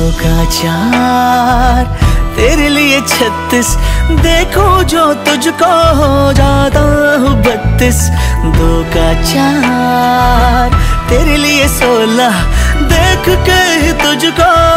का चार। तेरे लिए छत्तीस। देखो जो तुझको हो जाता हूँ बत्तीस। दो का चार। तेरे लिए सोलह। देख के तुझको